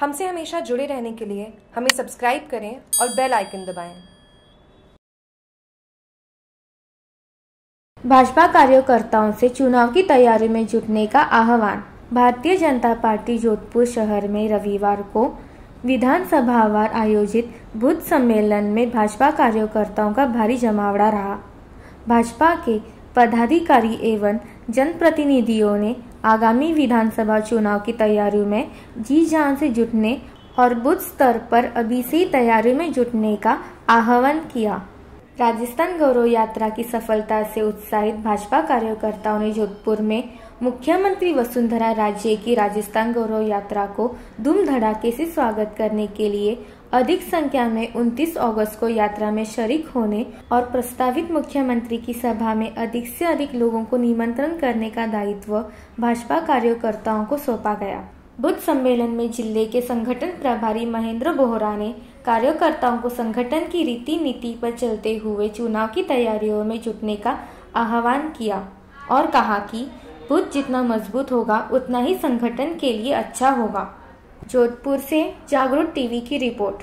हमसे हमेशा जुड़े रहने के लिए हमें सब्सक्राइब करें और बेल आइकन दबाएँ। भाजपा कार्यकर्ताओं से चुनाव की तैयारी में जुटने का आह्वान भारतीय जनता पार्टी जोधपुर शहर में रविवार को विधानसभावार आयोजित बुद्ध सम्मेलन में भाजपा कार्यकर्ताओं का भारी जमावड़ा रहा भाजपा के पदाधिकारी एवं जनप्रतिनिधियों ने आगामी विधानसभा चुनाव की तैयारियों में जी जान से जुटने और बुद्ध स्तर पर अभी से तैयारी में जुटने का आह्वान किया। राजस्थान गौरव यात्रा की सफलता से उत्साहित भाजपा कार्यकर्ताओं ने जोधपुर में मुख्यमंत्री वसुंधरा राजे की राजस्थान गौरव यात्रा को धूम धड़ाके से स्वागत करने के लिए अधिक संख्या में 29 अगस्त को यात्रा में शरीक होने और प्रस्तावित मुख्यमंत्री की सभा में अधिक से अधिक लोगों को निमंत्रण करने का दायित्व भाजपा कार्यकर्ताओं को सौंपा गया। बुद्ध सम्मेलन में ज़िले के संगठन प्रभारी महेंद्र बोहरा ने कार्यकर्ताओं को संगठन की रीति नीति पर चलते हुए चुनाव की तैयारियों में जुटने का आह्वान किया और कहा कि बुद्ध जितना मज़बूत होगा, उतना ही संगठन के लिए अच्छा होगा। जोधपुर से जागरूक टीवी की रिपोर्ट।